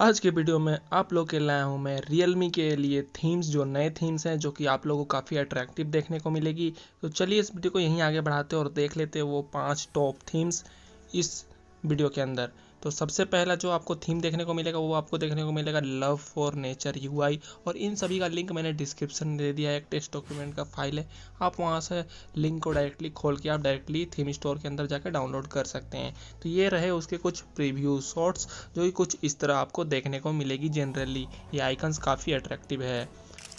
आज के वीडियो में आप लोग के लाया हूँ मैं रियलमी के लिए थीम्स जो नए थीम्स हैं, जो कि आप लोगों को काफ़ी अट्रैक्टिव देखने को मिलेगी। तो चलिए इस वीडियो को यहीं आगे बढ़ाते हैं और देख लेते हैं वो पाँच टॉप थीम्स इस वीडियो के अंदर। तो सबसे पहला जो आपको थीम देखने को मिलेगा, वो आपको देखने को मिलेगा लव फॉर नेचर यूआई और इन सभी का लिंक मैंने डिस्क्रिप्शन दे दिया है, एक टेक्स्ट डॉक्यूमेंट का फ़ाइल है। आप वहाँ से लिंक को डायरेक्टली खोल के आप डायरेक्टली थीम स्टोर के अंदर जाकर डाउनलोड कर सकते हैं। तो ये रहे उसके कुछ प्रीव्यू शॉर्ट्स जो कि कुछ इस तरह आपको देखने को मिलेगी जनरली ये आइकन्स काफ़ी अट्रैक्टिव है।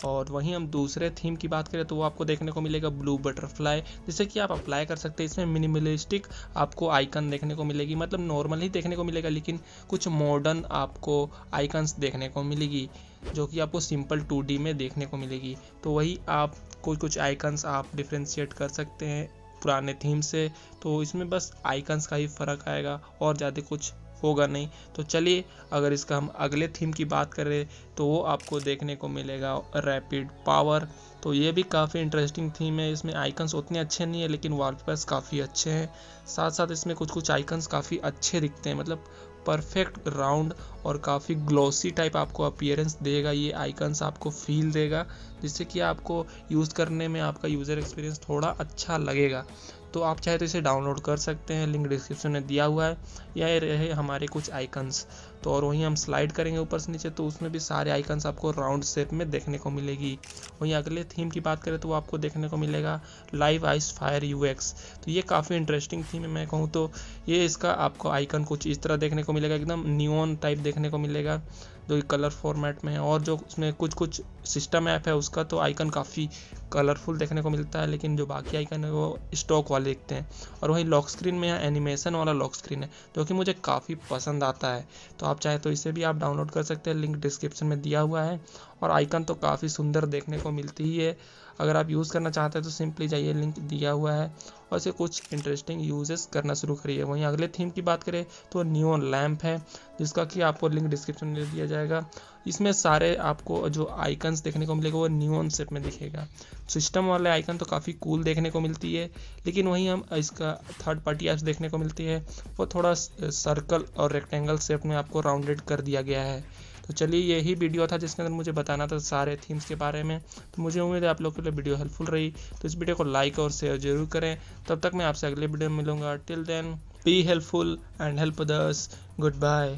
और वहीं हम दूसरे थीम की बात करें तो वो आपको देखने को मिलेगा ब्लू बटरफ्लाई जिससे कि आप अप्लाई कर सकते हैं। इसमें मिनिमलिस्टिक आपको आइकन देखने को मिलेगी मतलब नॉर्मल ही देखने को मिलेगा, लेकिन कुछ मॉडर्न आपको आइकन्स देखने को मिलेगी, जो कि आपको सिंपल टू में देखने को मिलेगी। तो वही आप कुछ कुछ आइकन्स आप डिफ्रेंशिएट कर सकते हैं पुराने थीम से। तो इसमें बस आइकन्स का ही फ़र्क आएगा, और ज़्यादा कुछ होगा नहीं। तो चलिए, अगर इसका हम अगले थीम की बात करें तो वो आपको देखने को मिलेगा रैपिड पावर तो ये भी काफ़ी इंटरेस्टिंग थीम है, इसमें आइकन्स उतने अच्छे नहीं है, लेकिन वॉलपेपर्स काफ़ी अच्छे हैं। साथ साथ इसमें कुछ कुछ आइकन्स काफ़ी अच्छे दिखते हैं मतलब परफेक्ट राउंड और काफ़ी ग्लोसी टाइप आपको अपियरेंस देगा, ये आइकन्स आपको फील देगा, जिससे कि आपको यूज़ करने में आपका यूज़र एक्सपीरियंस थोड़ा अच्छा लगेगा। तो आप चाहे तो इसे डाउनलोड कर सकते हैं, लिंक डिस्क्रिप्शन में दिया हुआ है यह रहे हमारे कुछ आइकन्स तो और वहीं हम स्लाइड करेंगे ऊपर से नीचे तो उसमें भी सारे आइकन्स आपको राउंड शेप में देखने को मिलेगी। वहीं अगले थीम की बात करें तो वो आपको देखने को मिलेगा लाइव आइस फायर यू तो ये काफ़ी इंटरेस्टिंग थीम है, मैं कहूँ तो ये इसका आपको आइकन कुछ इस तरह देखने को मिलेगा, एकदम न्यून टाइप देखने को मिलेगा, जो कलर फॉर्मेट में है, और जो उसमें कुछ कुछ सिस्टम ऐप है उसका तो आइकन काफ़ी कलरफुल देखने को मिलता है, लेकिन जो बाकी आइकन है वो स्टॉक वाले दिखते हैं। और वहीं लॉक स्क्रीन में यहाँ एनिमेशन वाला लॉक स्क्रीन है, जो कि मुझे काफ़ी पसंद आता है। तो आप चाहे तो इसे भी आप डाउनलोड कर सकते हैं लिंक डिस्क्रिप्शन में दिया हुआ है। और आइकन तो काफ़ी सुंदर देखने को मिलती ही है। अगर आप यूज़ करना चाहते हैं तो सिंपली जाइए, लिंक दिया हुआ है। और इसे कुछ इंटरेस्टिंग यूजेस करना शुरू करिए। वहीं अगले थीम की बात करें तो न्यून लैम्प है, जिसका कि आपको लिंक डिस्क्रिप्शन में दिया जाएगा। इसमें सारे आपको जो आइकन्स देखने को मिलेगा, वो न्यून शेप में दिखेगा। सिस्टम वाले आइकन तो काफ़ी कूल देखने को मिलती है, लेकिन वहीं हम इसका थर्ड पार्टी ऐप्स देखने को मिलती है। वो थोड़ा सर्कल और रेक्टेंगल शेप में आपको राउंडेड कर दिया गया है। तो चलिए यही वीडियो था जिसके अंदर मुझे बताना था सारे थीम्स के बारे में। तो मुझे उम्मीद है आप लोग के लिए वीडियो हेल्पफुल रही। तो इस वीडियो को लाइक और शेयर ज़रूर करें। तब तक मैं आपसे अगले वीडियो में मिलूँगा। Till then be helpful and help others good bye